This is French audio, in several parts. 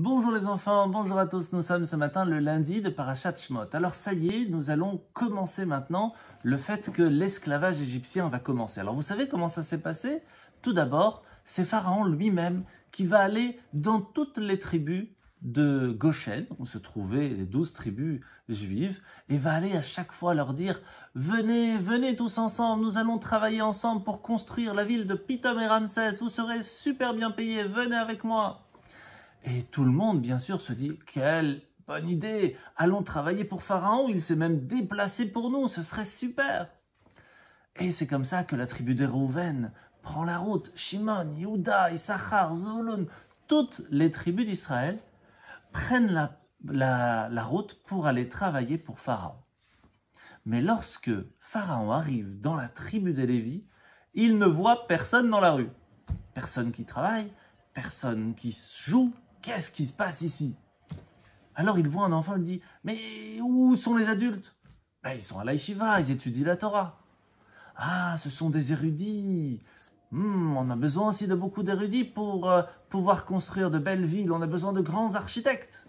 Bonjour les enfants, bonjour à tous, nous sommes ce matin le lundi de Parashat Shmot. Alors ça y est, nous allons commencer maintenant le fait que l'esclavage égyptien va commencer. Alors vous savez comment ça s'est passé? Tout d'abord, c'est Pharaon lui-même qui va aller dans toutes les tribus de Goshen, où se trouvaient les douze tribus juives, et va aller à chaque fois leur dire « Venez, venez tous ensemble, nous allons travailler ensemble pour construire la ville de Pitom et Ramsès, vous serez super bien payés, venez avec moi !» Et tout le monde, bien sûr, se dit Quelle bonne idée Allons travailler pour Pharaon, il s'est même déplacé pour nous, ce serait super Et c'est comme ça que la tribu de Rouven prend la route. Shimon, Yehuda, Issachar, Zulun, toutes les tribus d'Israël prennent la, la route pour aller travailler pour Pharaon. Mais lorsque Pharaon arrive dans la tribu des Lévis, il ne voit personne dans la rue. Personne qui travaille, personne qui joue, Qu'est-ce qui se passe ici? Alors il voit un enfant, il dit Mais où sont les adultes? Ben, Ils sont à l'Aïshiva, ils étudient la Torah. Ah, ce sont des érudits. Hmm, on a besoin aussi de beaucoup d'érudits pour euh, pouvoir construire de belles villes. On a besoin de grands architectes.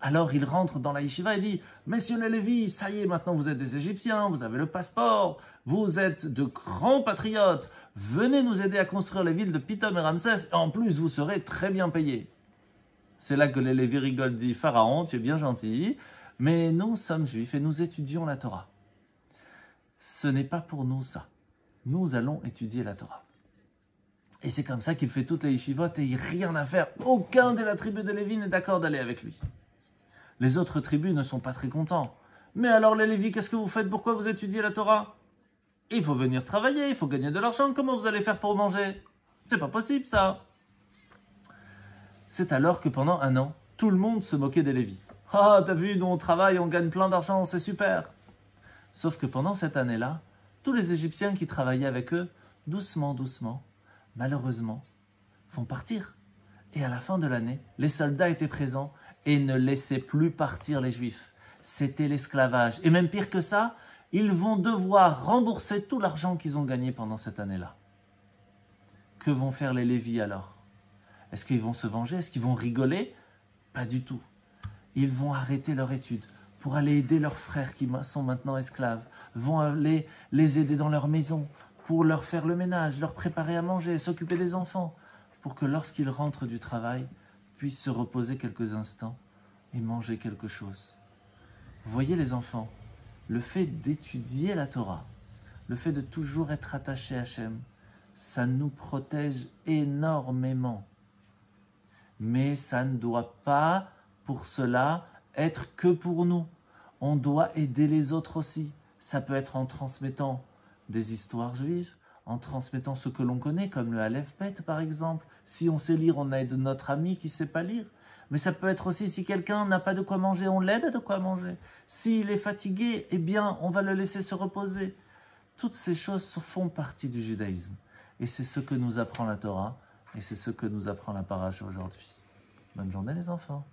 Alors il rentre dans la et dit Messieurs les Lévis, ça y est, maintenant vous êtes des Égyptiens, vous avez le passeport, vous êtes de grands patriotes, venez nous aider à construire les villes de Pitom et Ramsès, et en plus vous serez très bien payés. C'est là que les Lévi rigolent, dit Pharaon, tu es bien gentil, mais nous sommes juifs et nous étudions la Torah. Ce n'est pas pour nous ça. Nous allons étudier la Torah. Et c'est comme ça qu'il fait toutes les yeshivotes et il n'y a rien à faire. Aucun de la tribu de Lévi n'est d'accord d'aller avec lui. Les autres tribus ne sont pas très contents. Mais alors les Lévi, qu'est-ce que vous faites? Pourquoi vous étudiez la Torah? Il faut venir travailler, il faut gagner de l'argent. Comment vous allez faire pour manger? C'est pas possible ça. C'est alors que pendant un an, tout le monde se moquait des Lévis. Ah, t'as vu, nous on travaille, on gagne plein d'argent, c'est super. Sauf que pendant cette année-là, tous les Égyptiens qui travaillaient avec eux, doucement, doucement, malheureusement, vont partir. Et à la fin de l'année, les soldats étaient présents et ne laissaient plus partir les Juifs. C'était l'esclavage. Et même pire que ça, ils vont devoir rembourser tout l'argent qu'ils ont gagné pendant cette année-là. Que vont faire les Lévis alors? Est-ce qu'ils vont se venger? Est-ce qu'ils vont rigoler? Pas du tout. Ils vont arrêter leur étude pour aller aider leurs frères qui sont maintenant esclaves, vont aller les aider dans leur maison, pour leur faire le ménage, leur préparer à manger, s'occuper des enfants, pour que lorsqu'ils rentrent du travail, puissent se reposer quelques instants et manger quelque chose. Voyez les enfants, le fait d'étudier la Torah, le fait de toujours être attaché à Hachem, ça nous protège énormément mais ça ne doit pas pour cela être que pour nous. On doit aider les autres aussi. Ça peut être en transmettant des histoires juives, en transmettant ce que l'on connaît, comme le Aleph Bet par exemple. Si on sait lire, on aide notre ami qui ne sait pas lire. Mais ça peut être aussi si quelqu'un n'a pas de quoi manger, on l'aide à de quoi manger. S'il est fatigué, eh bien, on va le laisser se reposer. Toutes ces choses font partie du judaïsme. Et c'est ce que nous apprend la Torah. Et c'est ce que nous apprend la parache aujourd'hui. Bonne journée les enfants.